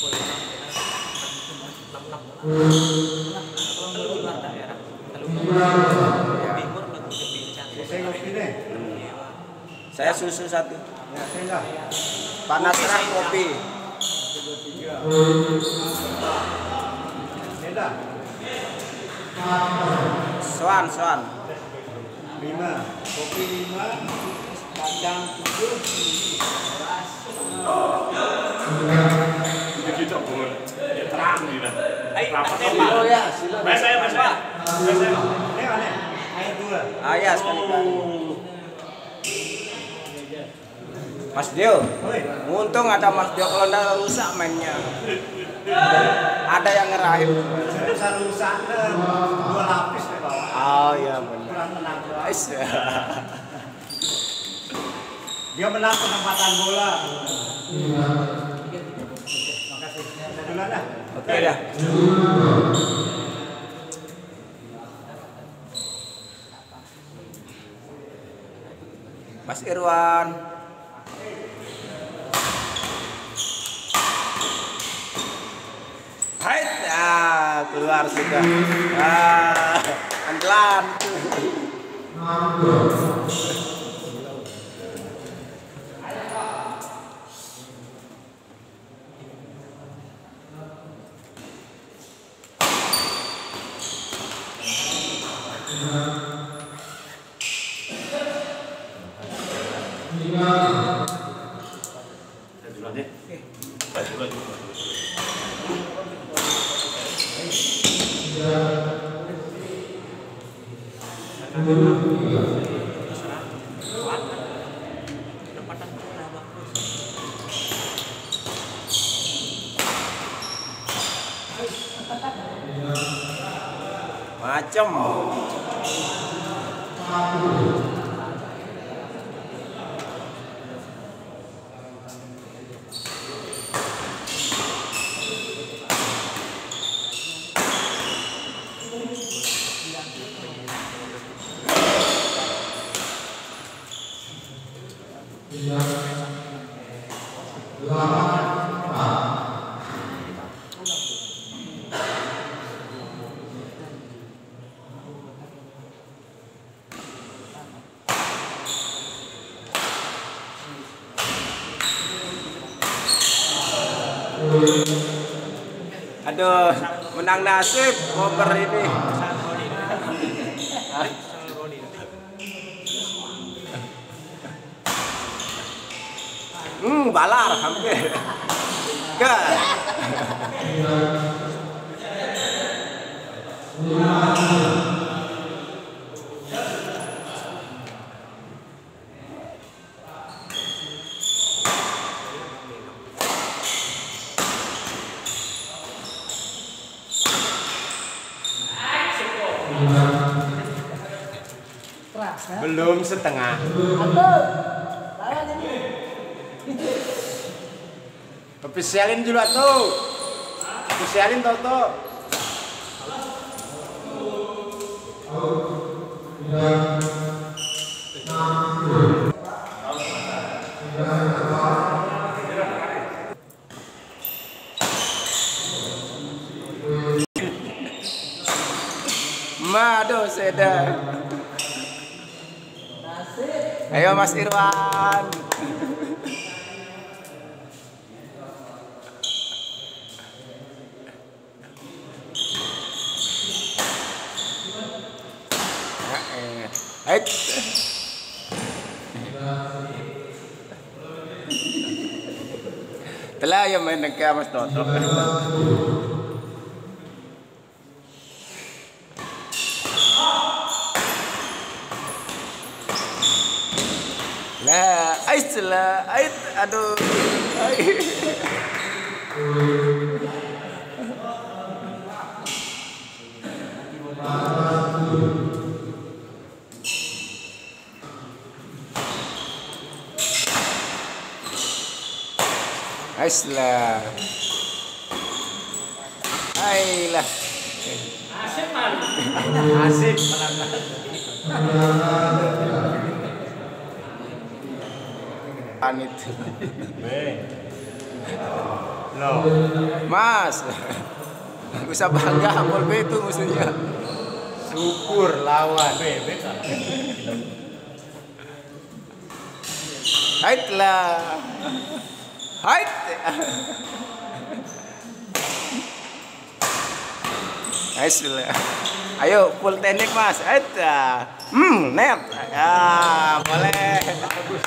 Saya susu satu. Panas terang kopi. Soan, soan. Lima. Kopi lima. Kacang tujuh. Ayo. Oh ya, silakan. Mas saya, mas saya. Mas saya. Ini aneh. Dua. Ah ya. Mas Dio, untung ada Mas Dio kalau nggak rusak mainnya. Ada yang ngerahin. Saya rusak dua lapis deh bawah. Oh iya benar. Kurang menang. Dia menang penempatan bola. Dah. Mas Irwan. Hai, ah, keluar sudah. Ah, pelan. Saya duluan ya. Saya duluan. Penempatan bola bagus. Macem. Aduh, menang nasib Bobber ini. Hmm, balar hampir. Gas. Belum setengah. Ofisialin dulu tuh. Ofisialin Toto. Mado seda. Ayo Mas Irwan. Ait. Telah yang main dengan Mas Toto. Lah, ait lah, ait, aduh. Ai. Ais lah. Ai lah. Asik. Anit. Loh, Mas. Gak usah bangga, Pol B itu musuhnya. syukur lawan. Bebek kan. Hait Hait. Nice. Ayo full teknik mas. Ah. Hmm, net. Ya, boleh. Bagus.